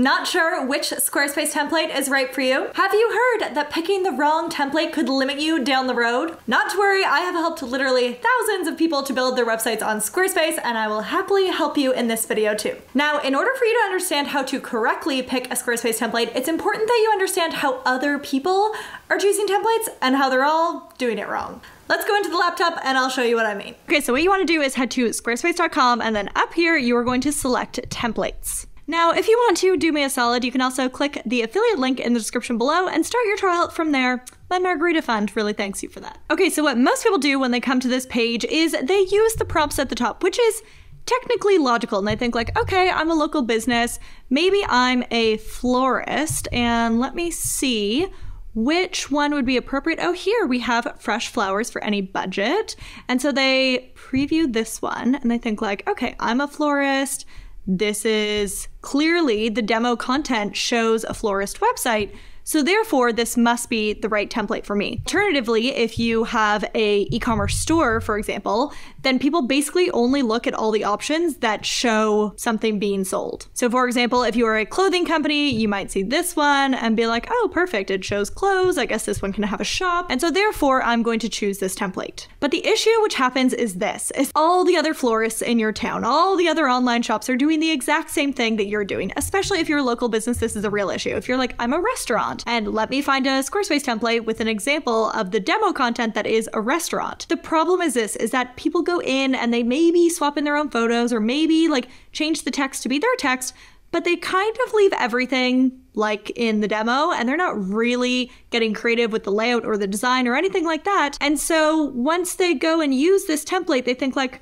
Not sure which Squarespace template is right for you? Have you heard that picking the wrong template could limit you down the road? Not to worry, I have helped literally thousands of people to build their websites on Squarespace and I will happily help you in this video too. Now, in order for you to understand how to correctly pick a Squarespace template, it's important that you understand how other people are choosing templates and how they're all doing it wrong. Let's go into the laptop and I'll show you what I mean. Okay, so what you wanna do is head to squarespace.com and then up here, you are going to select templates. Now, if you want to do me a solid, you can also click the affiliate link in the description below and start your trial from there. My Margarita Fund really thanks you for that. Okay, so what most people do when they come to this page is they use the prompts at the top, which is technically logical. And they think like, okay, I'm a local business. Maybe I'm a florist and let me see which one would be appropriate. Oh, here we have fresh flowers for any budget. And so they preview this one and they think like, okay, I'm a florist. This is clearly the demo content shows a florist website. So therefore, this must be the right template for me. Alternatively, if you have a e-commerce store, for example, then people basically only look at all the options that show something being sold. So for example, if you are a clothing company, you might see this one and be like, oh, perfect, it shows clothes. I guess this one can have a shop. And so therefore, I'm going to choose this template. But the issue which happens is this, is all the other florists in your town, all the other online shops are doing the exact same thing that you're doing, especially if you're a local business, this is a real issue. If you're like, I'm a restaurant and let me find a Squarespace template with an example of the demo content that is a restaurant. The problem is this, is that people go in and they maybe swap in their own photos or maybe like change the text to be their text, but they kind of leave everything like in the demo and they're not really getting creative with the layout or the design or anything like that. And so once they go and use this template, they think like,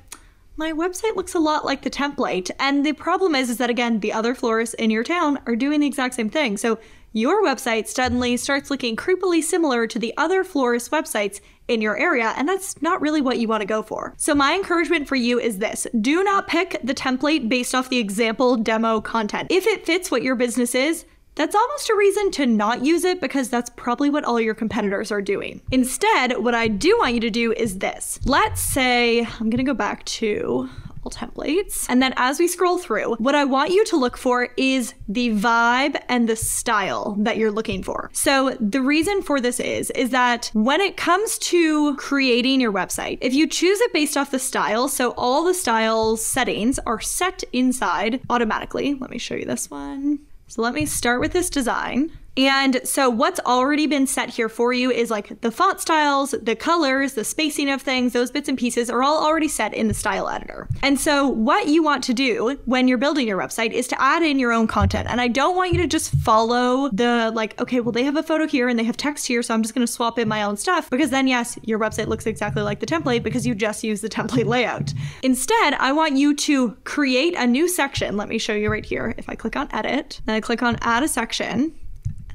my website looks a lot like the template. And the problem is, is that again, the other florists in your town are doing the exact same thing. So your website suddenly starts looking creepily similar to the other florist websites in your area, and that's not really what you want to go for. So, my encouragement for you is this do not pick the template based off the example demo content. If it fits what your business is, that's almost a reason to not use it because that's probably what all your competitors are doing. Instead, what I do want you to do is this. Let's say, I'm gonna go back to templates. And then as we scroll through, what I want you to look for is the vibe and the style that you're looking for. So the reason for this is, is that when it comes to creating your website, if you choose it based off the style, so all the style settings are set inside automatically. Let me show you this one. So let me start with this design. And so what's already been set here for you is like the font styles, the colors, the spacing of things, those bits and pieces are all already set in the style editor. And so what you want to do when you're building your website is to add in your own content. And I don't want you to just follow the like, okay, well, they have a photo here and they have text here, so I'm just going to swap in my own stuff because then yes, your website looks exactly like the template because you just use the template layout. Instead, I want you to create a new section. Let me show you right here. If I click on edit, then I click on add a section,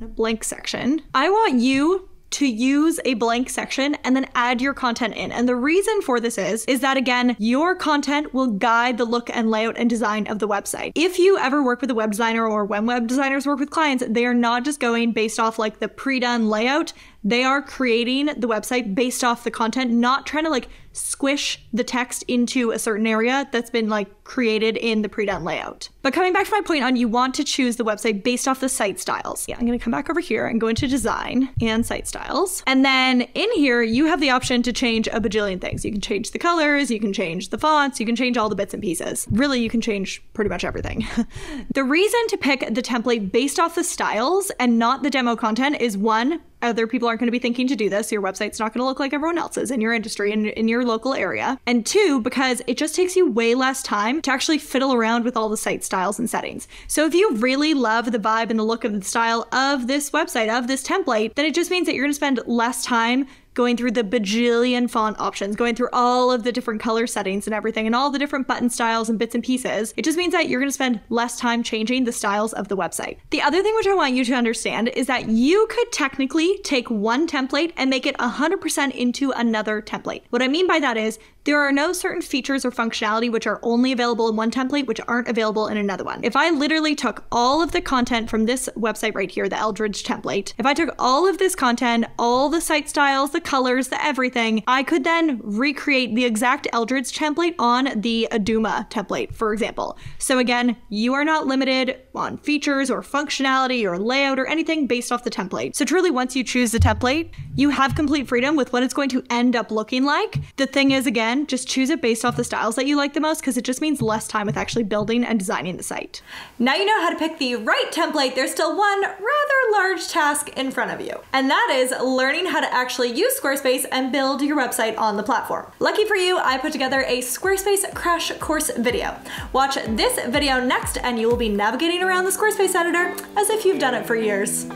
blank section. I want you to use a blank section and then add your content in. And the reason for this is, is that again, your content will guide the look and layout and design of the website. If you ever work with a web designer or when web designers work with clients, they are not just going based off like the pre-done layout. They are creating the website based off the content, not trying to like squish the text into a certain area that's been like created in the pre-done layout. But coming back to my point on you want to choose the website based off the site styles. Yeah, I'm gonna come back over here and go into design and site styles. And then in here, you have the option to change a bajillion things. You can change the colors, you can change the fonts, you can change all the bits and pieces. Really, you can change pretty much everything. the reason to pick the template based off the styles and not the demo content is one, other people aren't going to be thinking to do this. Your website's not going to look like everyone else's in your industry and in your local area. And two, because it just takes you way less time to actually fiddle around with all the site styles and settings. So if you really love the vibe and the look of the style of this website, of this template, then it just means that you're going to spend less time going through the bajillion font options, going through all of the different color settings and everything, and all the different button styles and bits and pieces, it just means that you're going to spend less time changing the styles of the website. The other thing which I want you to understand is that you could technically take one template and make it 100% into another template. What I mean by that is There are no certain features or functionality which are only available in one template which aren't available in another one. If I literally took all of the content from this website right here, the Eldridge template, if I took all of this content, all the site styles, the colors, the everything, I could then recreate the exact Eldridge template on the Aduma template, for example. So again, you are not limited on features or functionality or layout or anything based off the template. So truly, once you choose the template, you have complete freedom with what it's going to end up looking like. The thing is, again, just choose it based off the styles that you like the most because it just means less time with actually building and designing the site. Now you know how to pick the right template, there's still one rather large task in front of you. And that is learning how to actually use Squarespace and build your website on the platform. Lucky for you, I put together a Squarespace crash course video. Watch this video next and you will be navigating around the Squarespace editor as if you've done it for years.